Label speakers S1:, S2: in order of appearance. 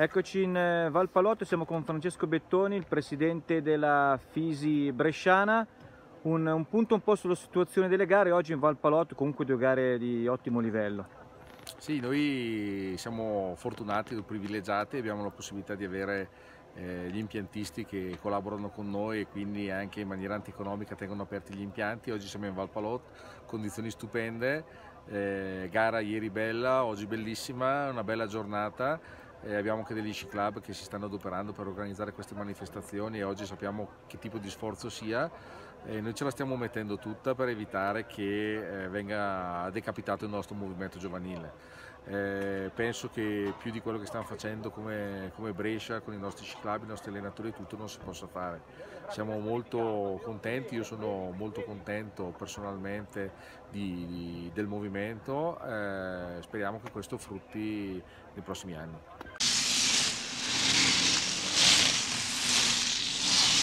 S1: Eccoci in eh, Valpalotto, siamo con Francesco Bettoni, il presidente della Fisi Bresciana. Un, un, punto un po' sulla situazione delle gare, oggi in Valpalotto comunque due gare di ottimo livello.
S2: Sì, noi siamo fortunati e privilegiati, abbiamo la possibilità di avere eh, gli impiantisti che collaborano con noi e quindi anche in maniera antieconomica tengono aperti gli impianti. Oggi siamo in Valpalotto, condizioni stupende, eh, gara ieri bella, oggi bellissima, una bella giornata eh, abbiamo anche degli sci club che si stanno adoperando per organizzare queste manifestazioni e oggi sappiamo che tipo di sforzo sia. E noi ce la stiamo mettendo tutta per evitare che eh, venga decapitato il nostro movimento giovanile. Eh, penso che più di quello che stiamo facendo come, come, Brescia con i nostri sci club, i nostri allenatori e tutto non si possa fare. Siamo molto contenti, io sono molto contento personalmente di, di, del movimento, eh, speriamo che questo frutti nei prossimi anni.